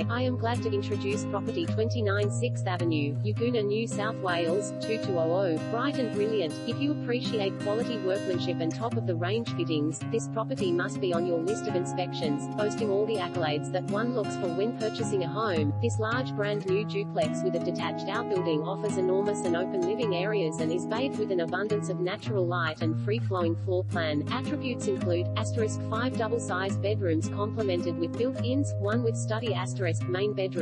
Hi, I am glad to introduce property 29 6th Avenue, Yagoona, New South Wales, 2200, bright and brilliant. If you appreciate quality workmanship and top-of-the-range fittings, this property must be on your list of inspections, boasting all the accolades that one looks for when purchasing a home. This large brand new duplex with a detached outbuilding offers enormous and open living areas and is bathed with an abundance of natural light and free-flowing floor plan. Attributes include, asterisk 5 double-sized bedrooms complemented with built-ins, one with study asterisk main bedroom.